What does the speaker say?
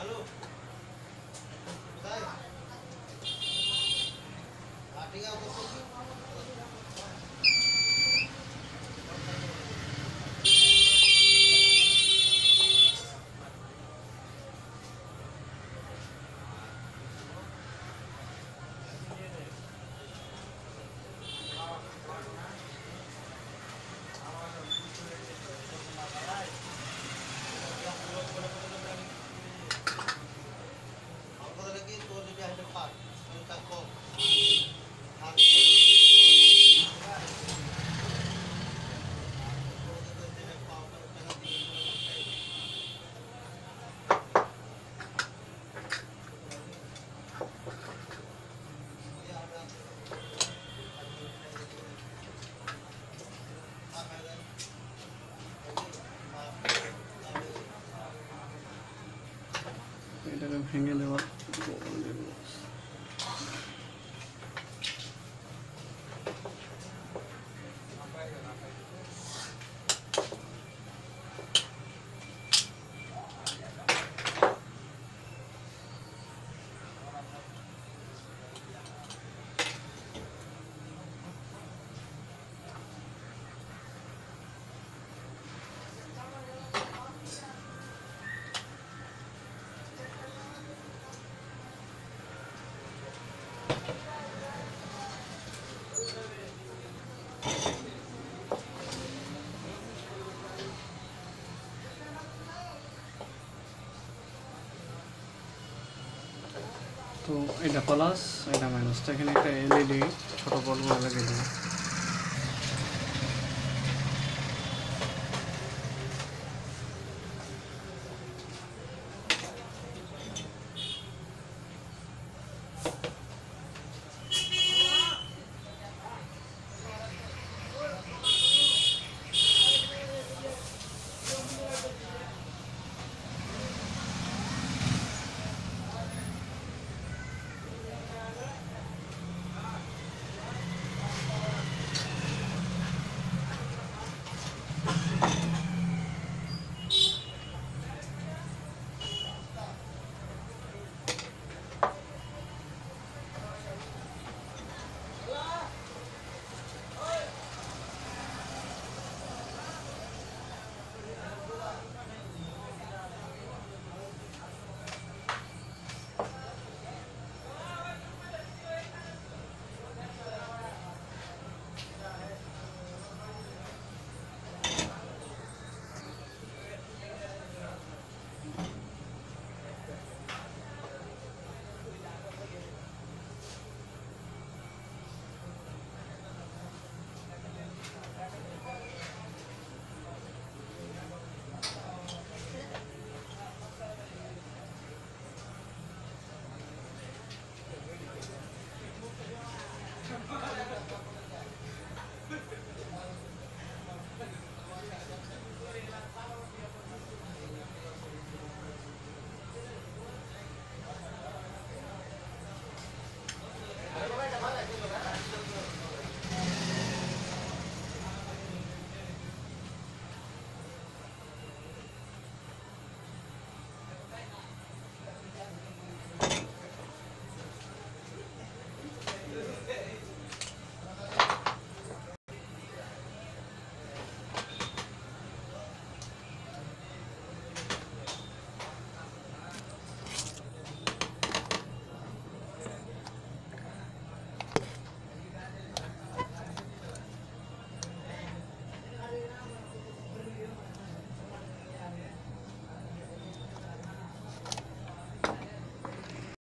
Alô? Dai. এটাকে ভেঙে দেওয়ার তো এটা প্লাস এটা মাইনাস তো এখানে একটা এলইডি ছোট বলগুলো লাগিয়ে দেবো